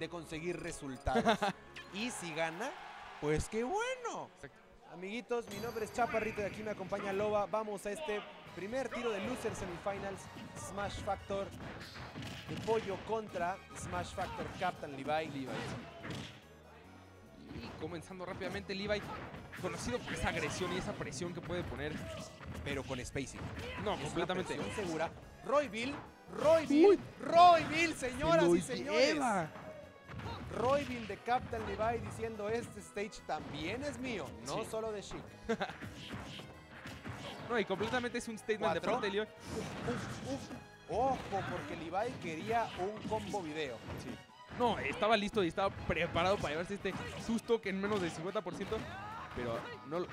de conseguir resultados. y si gana, pues qué bueno. Amiguitos, mi nombre es Chaparrito y aquí me acompaña Loba. Vamos a este primer tiro de Loser Semifinals. Smash Factor de Pollo contra Smash Factor Captain Levi. Levi. Y comenzando rápidamente, Levi, conocido por esa agresión y esa presión que puede poner. Pero con spacing. No, Es completamente. una presión segura. Royville, Royville, Royville, señoras Lo y señores. lleva. Royville de Captain Levi diciendo este stage también es mío, no Sí. solo de Chic. No, y completamente es un statement de parte de Levi. Uf, uf. Ojo, porque Levi quería un combo video. No, estaba listo y estaba preparado para llevarse este susto que en menos del 50%. Pero no lo...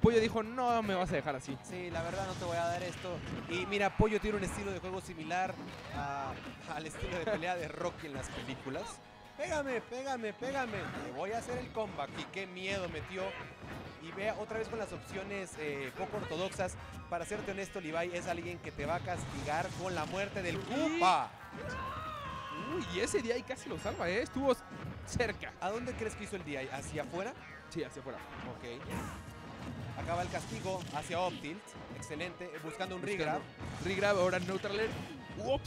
Pollo dijo, no me vas a dejar así. Sí, la verdad no te voy a dar esto. Y mira, Pollo tiene un estilo de juego similar a- al estilo de pelea de Rocky en las películas. Pégame, pégame, pégame. Te voy a hacer el comeback. Y qué miedo metió. Y vea otra vez con las opciones eh, poco ortodoxas. Para serte honesto, Levi es alguien que te va a castigar con la muerte del Koopa. Uy, y ese día ahí casi lo salva, ¿eh? Estuvo cerca. ¿A dónde crees que hizo el DI? ¿Hacia afuera? Sí, hacia afuera. Ok. Acaba el castigo hacia Optilt. Excelente. Buscando un regrab. Regrab, ahora neutral air. Up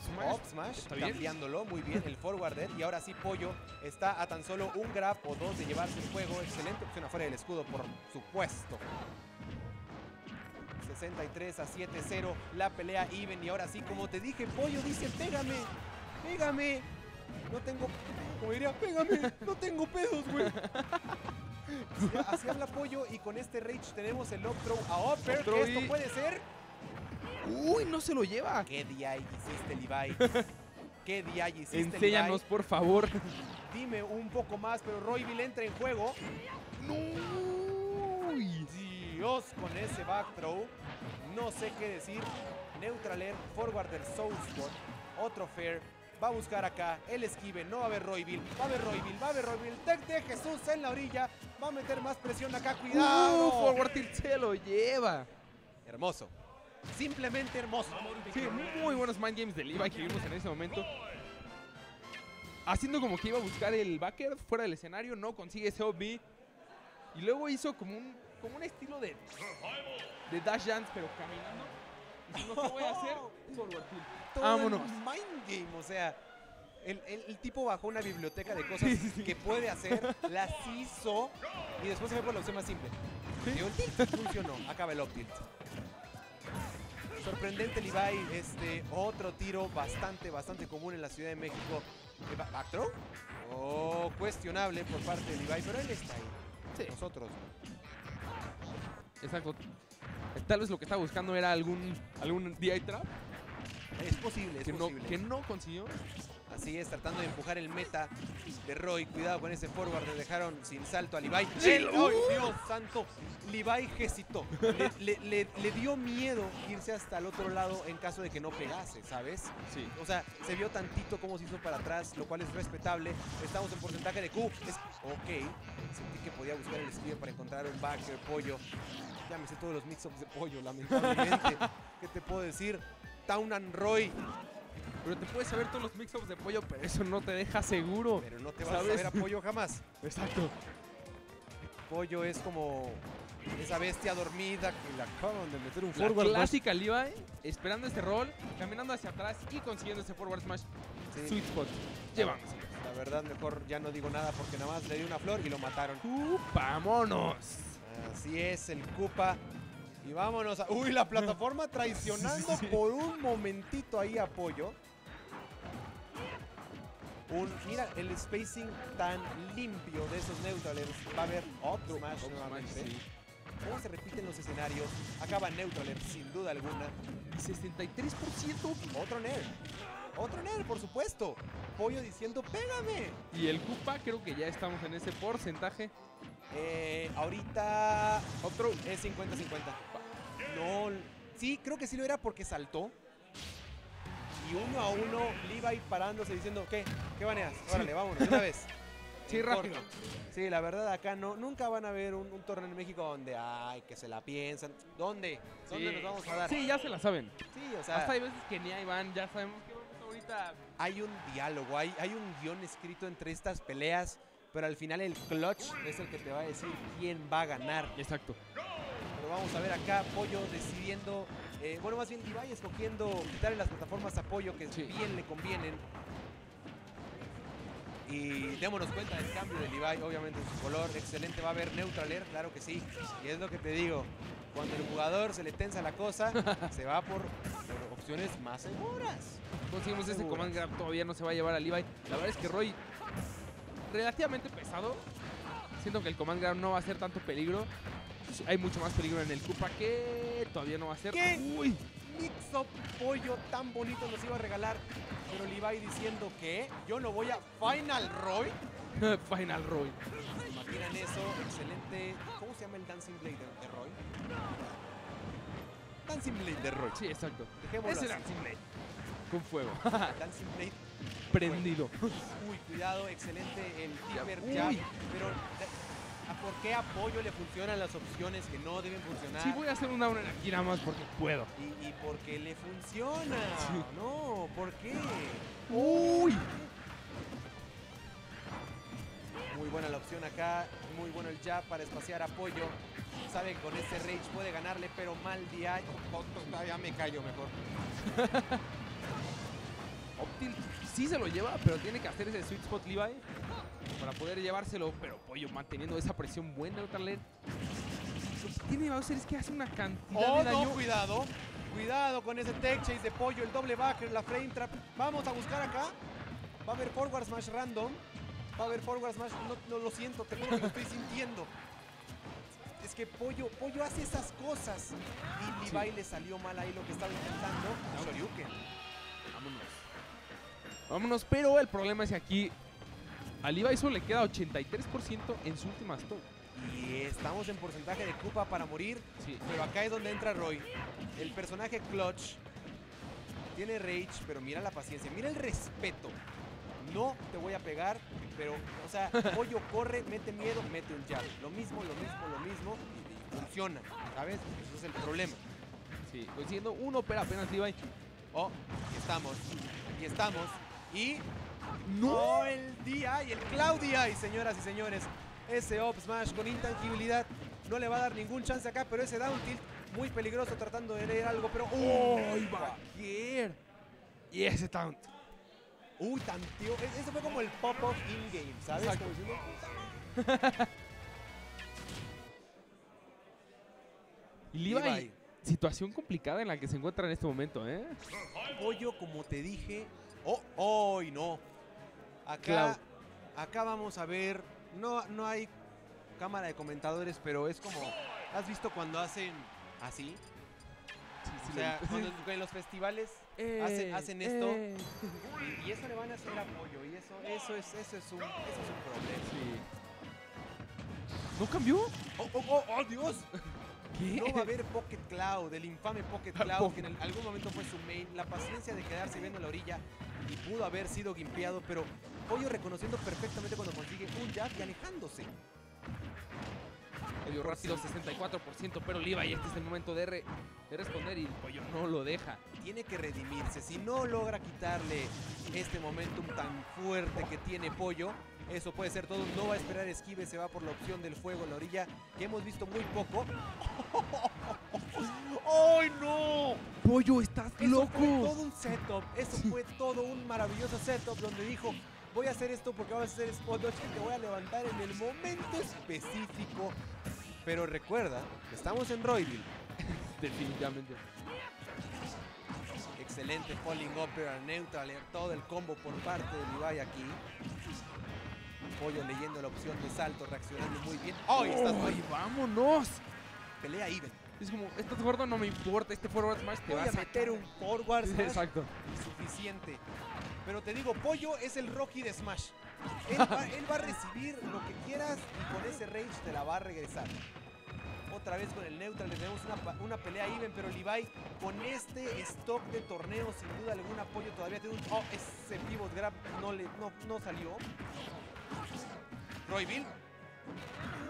smash, Está bien. cambiándolo muy bien el forwarder. Y ahora sí, Pollo está a tan solo un grab o dos de llevarse el juego. Excelente opción afuera del escudo, por supuesto. 63 a 7-0, la pelea even. Y ahora sí, como te dije, Pollo dice: Pégame, pégame. No tengo, como diría, pégame, no tengo pedos, güey. Así habla Pollo. Y con este Rage tenemos el up throw a Upper. Up que esto y- puede ser. Uy, no se lo lleva. ¿Qué DI hiciste, Levi? ¿Qué DI hiciste, Enséñanos, Levi? por favor. Dime un poco más, pero Royville entra en juego. No. Dios, con ese back throw. No sé qué decir. Neutral air, forwarder, soul spot. Otro fair. Va a buscar acá el esquive. No va a haber Royville. Va a haber Royville. Va a haber Royville. De Jesús en la orilla. Va a meter más presión acá. ¡Cuidado! Uh, forward tilt se lo lleva. Hermoso. Simplemente hermoso. Sí, muy buenos mind games de Levi que vimos en ese momento. Haciendo como que iba a buscar el backer fuera del escenario, no consigue ese OB. Y luego hizo como un, como un estilo de, de Dash Dance, pero caminando. Diciendo, ¿qué voy a hacer? Tilt. todo Vámonos. el mind game, o sea, el, el- el tipo bajó una biblioteca de cosas Sí, sí, sí. que puede hacer, las hizo y después se fue por la opción más simple. Dio el tilt, funcionó, acaba el up tilt. Sorprendente Levi, este otro tiro bastante, bastante común en la Ciudad de México. Eh, ba- ¿Back throw? Oh, cuestionable por parte de Levi, pero él está ahí. Sí. Nosotros. Exacto. Tal vez lo que estaba buscando era algún, algún DI trap Es posible, es que no, posible. que no consiguió. Así es, tratando de empujar el meta de Roy. Cuidado con ese forward, le dejaron sin salto a Levi. Sí, uh. ¡Ay, Dios santo! Levi hesitó. Le, le- le- le dio miedo irse hasta el otro lado en caso de que no pegase, ¿sabes? Sí. O sea, se vio tantito cómo se hizo para atrás, lo cual es respetable. Estamos en porcentaje de Q. Es, ok, sentí que podía buscar el esquive para encontrar un backer, pollo. Ya me sé todos los mix-ups de pollo, lamentablemente. ¿Qué te puedo decir? Town and Roy, Pero te puedes saber todos los mix-ups de pollo, pero eso no te deja seguro. pero no te vas a saber a pollo jamás. Exacto. Pollo es como esa bestia dormida que le acaban de meter un La forward. smash. clásica Levi, esperando este rol, caminando hacia atrás y consiguiendo ese forward smash Sí, sweet spot. Llevamos. La verdad, mejor ya no digo nada porque nada más le di una flor y lo mataron. Vámonos. Así es, el Koopa. Y vámonos a... Uy, la plataforma traicionando por un momentito ahí a Pollo. Un, mira, el spacing tan limpio de esos neutralers. Va a haber otro Up nuevamente. sí. ¿Cómo se repiten los escenarios? Acaba Neutraler, sin duda alguna. 63%. Otro Nair. Otro Nair, por supuesto. Pollo diciendo, pégame. Y el Koopa creo que ya estamos en ese porcentaje. Eh, ahorita otro es 50-50. No, sí, creo que sí lo era porque saltó. Y uno a uno, Levi parándose diciendo, ¿qué? ¿Qué baneas? Órale, vámonos, de una vez. Sí, En rápido. corto. Sí, la verdad acá no, nunca van a ver un, un torneo en México donde, ay, que se la piensan. ¿Dónde? ¿Dónde Sí. nos vamos a dar? Sí, ya se la saben. Sí, o sea, Hasta hay veces que ni ahí van, ya sabemos que ahorita Hay un diálogo, hay, hay un guion escrito entre estas peleas, pero al final el clutch es el que te va a decir quién va a ganar. Exacto. Vamos a ver acá, Pollo decidiendo, eh, bueno, más bien Ibai escogiendo quitarle las plataformas a Pollo que Sí. bien le convienen. Y démonos cuenta del cambio del Ibai, obviamente en su color. Excelente, va a haber neutral air, claro que sí. Y es lo que te digo, cuando el jugador se le tensa la cosa, se va por, por opciones más seguras. Conseguimos ese command grab, todavía no se va a llevar a Levi. La verdad es que Roy, relativamente pesado. Siento que el command grab no va a ser tanto peligro. Sí, Hay mucho más peligro en el Koopa que todavía no va a ser. ¿Qué? Uy, Mix-up pollo tan bonito nos iba a regalar. Pero Levi diciendo que yo no voy a Final Roy. Final Roy. ¿Se imaginan eso? Excelente. ¿Cómo se llama el Dancing Blade de, Roy? Dancing Blade de Roy. Sí, exacto. Dejémoslo Ese así. Dancing Blade. Con fuego. Dancing Blade. Prendido. Uy, cuidado, excelente el Uy. Jab. Pero, de- ¿a ¿por qué apoyo le funcionan las opciones que no deben funcionar? Sí, voy a hacer un down aquí nada más porque puedo. Y, y porque le funciona. Sí. No, ¿por qué? Uy. Muy buena la opción acá. Muy bueno el jab para espaciar apoyo. Sabe que con ese rage puede ganarle, pero mal día. Ya me callo mejor. Optil sí se lo lleva, pero tiene que hacer ese sweet spot Levi para poder llevárselo. Pero Pollo manteniendo esa presión buena neutral air. Lo que tiene hacer es que hace una cantidad Oh, de no, daño. cuidado. Cuidado con ese tech chase de pollo, el doble backer, la frame trap. Vamos a buscar acá. Va a haber forward smash random. Va a haber forward smash. No, no lo siento, te juro que lo estoy sintiendo. Es que Pollo, Pollo hace esas cosas. Y Levi le salió mal ahí lo que estaba intentando. Vámonos. Vámonos, pero el problema es que aquí a Levi solo le queda 83% en su última stop. Y estamos en porcentaje de Koopa para morir. Sí. Pero acá es donde entra Roy. El personaje Clutch tiene rage, pero mira la paciencia, mira el respeto. No te voy a pegar, pero, o sea, Pollo corre, mete miedo, mete un jab. Lo mismo, lo mismo, lo mismo, y, y funciona, ¿sabes? Ese es el problema. Sí, consiguiendo uno, pero apenas Levi. Oh, aquí estamos, aquí estamos. Y. ¡No! El y el Claudia, y señoras y señores. Ese up smash con intangibilidad no le va a dar ningún chance acá, pero ese down tilt muy peligroso tratando de leer algo, pero. ¡Uy, ¡Uy! Baquier! Y ese taunt. Uy, tanteó. E- Eso fue como el pop-off in-game, ¿sabes? Exacto. Y Levi, Levi. situación complicada en la que se encuentra en este momento, ¿eh? Pollo, como te dije. ¡Oh! ¡Hoy no! Acá, acá vamos a ver. No, no hay cámara de comentadores, pero es como. ¿Has visto cuando hacen así? O sea, cuando en los festivales hacen, hacen esto eh. y, y eso le van a hacer a Pollo. Y eso, eso, es, eso, es, un, eso es un problema. Sí. ¿No cambió? ¡Oh, oh, oh, oh, Dios! ¿Qué? No va a haber Pocket Cloud, el infame Pocket Cloud, que en el- algún momento fue su main. La paciencia de quedarse viendo la orilla y pudo haber sido gimpeado, pero Pollo reconociendo perfectamente cuando consigue un jab y alejándose. Medio rápido, 64%, pero Levi, este es el momento de, re- de responder y el pollo no lo deja. Tiene que redimirse. Si no logra quitarle este momentum tan fuerte que tiene Pollo, eso puede ser todo. No va a esperar esquive, se va por la opción del fuego en la orilla, que hemos visto muy poco. ¡Ay, no! Pollo, estás Eso fue todo un setup, eso fue todo un maravilloso setup donde dijo, voy a hacer esto porque vas a hacer spot dodge y te voy a levantar en el momento específico. Pero recuerda, estamos en Royville. Definitivamente. Excelente falling opera, neutral, air, todo el combo por parte de Levi aquí. Pollo leyendo la opción de salto, reaccionando muy bien. ¡Ay, estás ¡Ay, mal! vámonos! Pelea even. Es como, estás gordo, no me importa, este forward smash te Voy a meter un forward smash Exacto. suficiente. Pero te digo, Pollo es el Rocky de Smash. Él va, él va a recibir lo que quieras y con ese rage te la va a regresar. Otra vez con el neutral le tenemos una, una pelea even, pero Levi con este stock de torneo, sin duda algún apoyo todavía tiene un... Oh, ese pivot grab no, le, no, no salió. Royville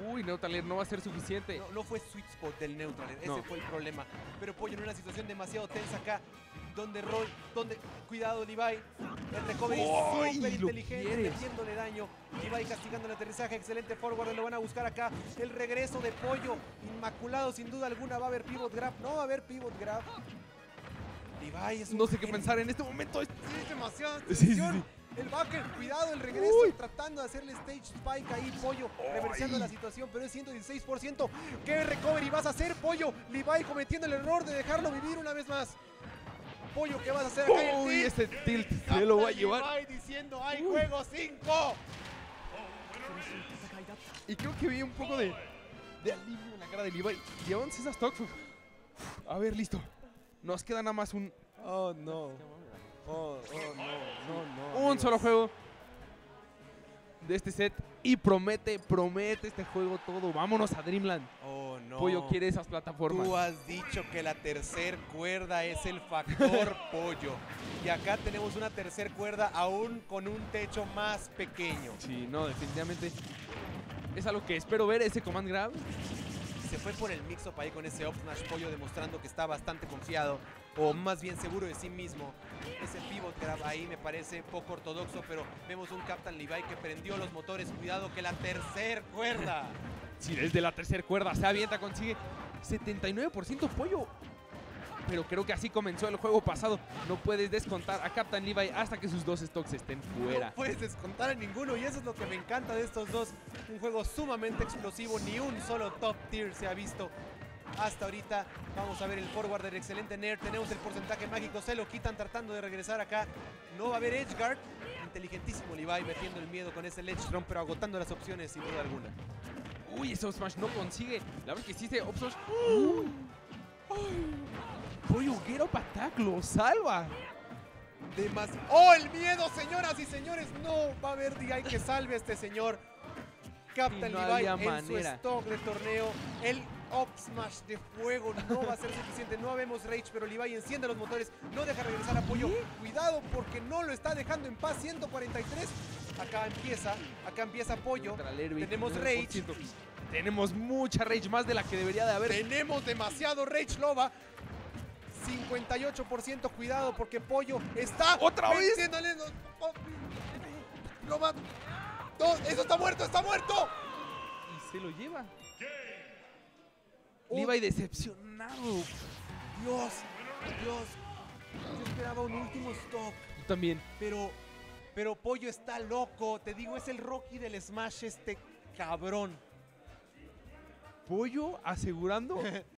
Uy, Neutral Air no va a ser suficiente. no, no fue sweet spot del neutral, ese No. fue el problema. Pero Pollo en una situación demasiado tensa acá. Donde Roy, donde, cuidado Levi, el recovery ¡Ay, súper inteligente, metiéndole daño, Levi castigando el aterrizaje, excelente forward, lo van a buscar acá, el regreso de Pollo, inmaculado sin duda alguna, va a haber pivot grab, no va a haber pivot grab, Levi es No sé qué pensar en este momento. Es tensión. sí. El backer, cuidado, el regreso, Uy. tratando de hacerle stage spike ahí, Pollo, reversiando la situación, pero es 116%. ¿Qué recovery vas a hacer, Pollo? Levi cometiendo el error de dejarlo vivir una vez más. Pollo, ¿qué vas a hacer acá? Uy, tilt? ese tilt se lo va a Captain llevar. Levi diciendo, hay Uy. juego 5. Y creo que vi un poco de, de alivio en la cara de Levi. Llevamos esa stock. A ver, listo. Nos queda nada más un, Oh, no. Oh, oh, no, no, no. un amigos. solo juego de este set. Y promete, promete este juego todo. Vámonos a Dreamland. Oh, no. Pollo quiere esas plataformas. Tú has dicho que la tercer cuerda es el factor pollo. Y acá tenemos una tercer cuerda aún con un techo más pequeño. Sí, no, definitivamente. Es algo que espero ver ese command grab. Se fue por el mix-up ahí con ese up smash pollo demostrando que está bastante confiado o más bien seguro de sí mismo. Ese pivot grab ahí me parece poco ortodoxo, pero vemos un Captain Levi que prendió los motores. Cuidado que la tercer cuerda. Si desde la tercera cuerda se avienta, consigue 79% pollo. Pero creo que así comenzó el juego pasado. No puedes descontar a Captain Levi hasta que sus dos stocks estén fuera. No puedes descontar a ninguno y eso es lo que me encanta de estos dos. Un juego sumamente explosivo, ni un solo top tier se ha visto hasta ahorita. Vamos a ver el forward del excelente Nerd. Tenemos el porcentaje mágico, se lo quitan tratando de regresar acá. No va a haber edge guard. Inteligentísimo Levi metiendo el miedo con ese ledge pero agotando las opciones sin duda alguna. Uy, ese smash no consigue. La verdad que sí, ese up smash. Ay. Pollo, get up attack, lo salva. ¡Oh, el miedo, señoras y señores! No va a haber DI que salve a este señor. Captain no Levi en manera. su stock de torneo. El up smash de fuego no va a ser suficiente. No vemos Rage, pero Levi enciende los motores. No deja regresar apoyo. Cuidado porque no lo está dejando en paz. 143. Acá empieza. Acá empieza apoyo. Tenemos 29%. Tenemos mucha rage, más de la que debería de haber. Tenemos demasiado Rage Loba. 58% cuidado porque Pollo está ¿Otra vez? Loba. No, eso está muerto, está muerto. Y se lo lleva. Oh, Levi decepcionado. Dios, Dios. Yo esperaba un último stock, Yo también. pero pero Pollo está loco. Te digo, es el Rocky del Smash este cabrón. Pollo asegurando